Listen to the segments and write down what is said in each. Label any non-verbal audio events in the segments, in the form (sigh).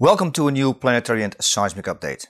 Welcome to a new planetary and seismic update.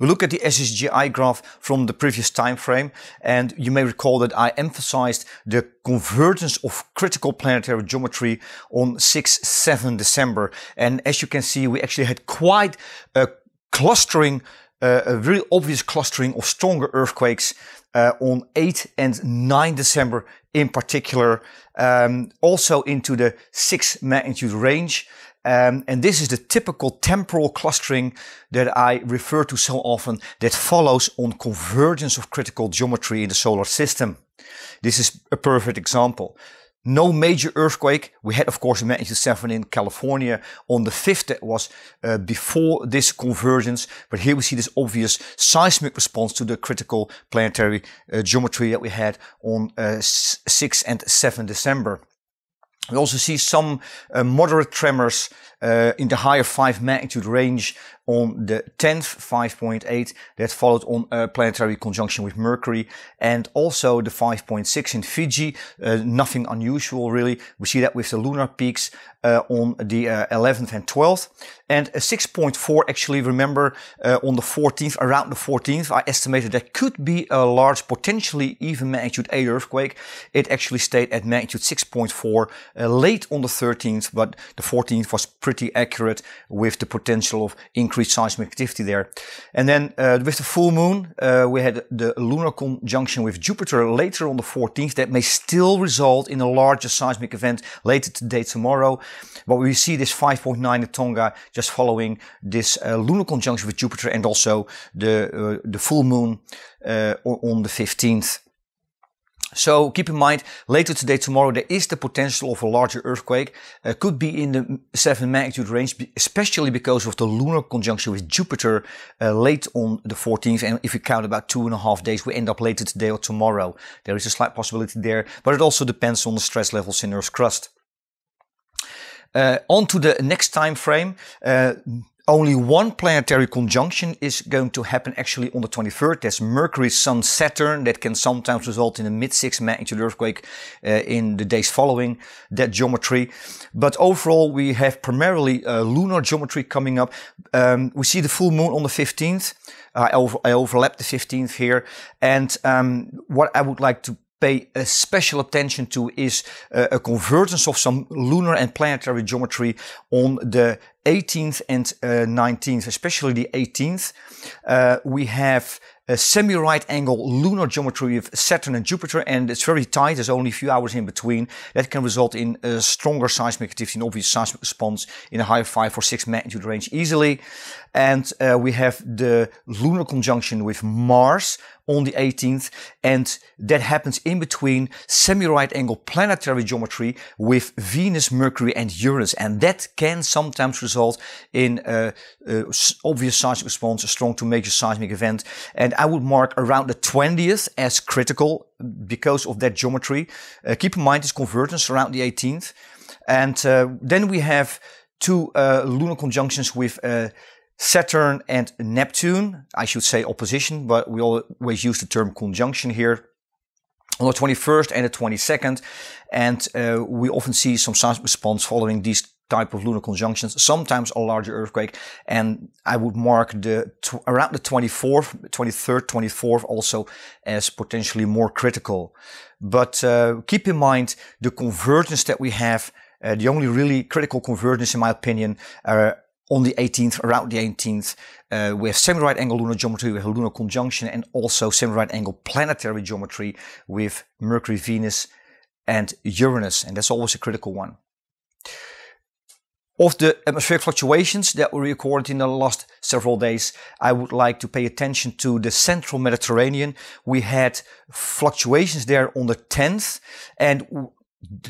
We look at the SSGI graph from the previous time frame and you may recall that I emphasized the convergence of critical planetary geometry on 6-7 December and as you can see we actually had quite a clustering, uh, a very obvious clustering of stronger earthquakes uh, on 8 and 9 December in particular, um, also into the 6 magnitude range. Um, and this is the typical temporal clustering that I refer to so often that follows on convergence of critical geometry in the solar system. This is a perfect example. No major earthquake. We had, of course, a magnitude 7 in California on the 5th. That was uh, before this convergence. But here we see this obvious seismic response to the critical planetary uh, geometry that we had on uh, 6 and 7 December. We also see some uh, moderate tremors uh, in the higher 5 magnitude range on the 10th 5.8 that followed on a planetary conjunction with Mercury and also the 5.6 in Fiji. Uh, nothing unusual really. We see that with the lunar peaks uh, on the 11th uh, and 12th and a 6.4 actually remember uh, on the 14th around the 14th I estimated that could be a large potentially even magnitude 8 earthquake. It actually stayed at magnitude 6.4 uh, late on the 13th but the 14th was pretty accurate with the potential of increased seismic activity there. And then uh, with the full moon, uh, we had the lunar conjunction with Jupiter later on the 14th that may still result in a larger seismic event later today, tomorrow. But we see this 5.9 in Tonga just following this uh, lunar conjunction with Jupiter and also the, uh, the full moon uh, on the 15th. So keep in mind, later today, tomorrow, there is the potential of a larger earthquake. Uh, could be in the 7 magnitude range, especially because of the lunar conjunction with Jupiter uh, late on the 14th. And if we count about two and a half days, we end up later today or tomorrow. There is a slight possibility there, but it also depends on the stress levels in Earth's crust. Uh, on to the next time frame. Uh, only one planetary conjunction is going to happen actually on the 23rd. That's Mercury, Sun, Saturn. That can sometimes result in a mid 6 magnitude earthquake uh, in the days following that geometry. But overall, we have primarily uh, lunar geometry coming up. Um, we see the full moon on the 15th. Uh, I, over, I overlap the 15th here. And um, what I would like to pay a special attention to is uh, a convergence of some lunar and planetary geometry on the 18th and uh, 19th, especially the 18th. Uh, we have a semi-right angle lunar geometry of Saturn and Jupiter, and it's very tight. There's only a few hours in between. That can result in a stronger seismic activity, an obvious seismic response in a higher five or six magnitude range easily. And uh, we have the lunar conjunction with Mars on the 18th, and that happens in between semi-right angle planetary geometry with Venus, Mercury, and Uranus, and that can sometimes result in a, a obvious seismic response, a strong to major seismic event. And I would mark around the 20th as critical because of that geometry. Uh, keep in mind this convergence around the 18th, and uh, then we have two uh, lunar conjunctions with uh, Saturn and Neptune, I should say opposition, but we always use the term conjunction here on the 21st and the 22nd. And uh, we often see some seismic response following these type of lunar conjunctions, sometimes a larger earthquake. And I would mark the around the 24th, 23rd, 24th also as potentially more critical. But uh, keep in mind the convergence that we have. Uh, the only really critical convergence, in my opinion, uh, on the 18th, around the 18th, uh, we have semi-right angle lunar geometry, we have lunar conjunction, and also semi-right angle planetary geometry with Mercury, Venus, and Uranus. And that's always a critical one. Of the atmospheric fluctuations that were recorded in the last several days, I would like to pay attention to the central Mediterranean. We had fluctuations there on the 10th, and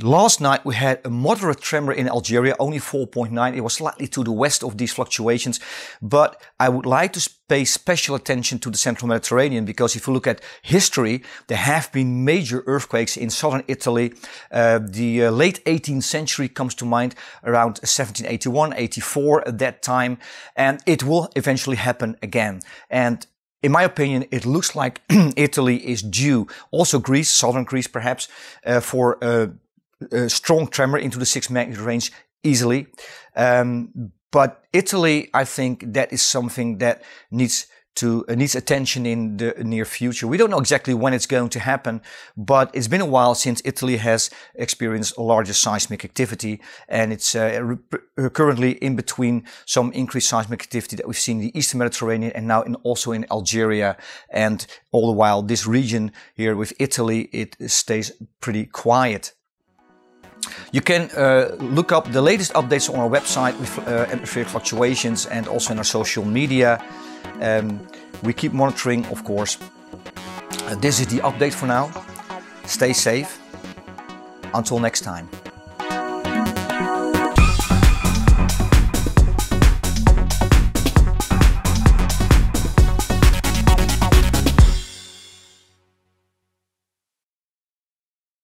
Last night we had a moderate tremor in Algeria, only 4.9. It was slightly to the west of these fluctuations, but I would like to pay special attention to the central Mediterranean because if you look at history, there have been major earthquakes in southern Italy. Uh, the uh, late 18th century comes to mind around 1781, 84 at that time, and it will eventually happen again. And in my opinion, it looks like (clears throat) Italy is due, also Greece, southern Greece perhaps, uh, for a, strong tremor into the six magnitude range easily. Um, but Italy, I think that is something that needs to uh, needs attention in the near future. We don't know exactly when it's going to happen, but it's been a while since Italy has experienced a larger seismic activity, and it's uh, uh, currently in between some increased seismic activity that we've seen in the Eastern Mediterranean and now in, also in Algeria. And all the while, this region here with Italy, it stays pretty quiet. You can uh, look up the latest updates on our website with uh, atmospheric fluctuations and also in our social media. Um, we keep monitoring, of course. Uh, this is the update for now. Stay safe. Until next time.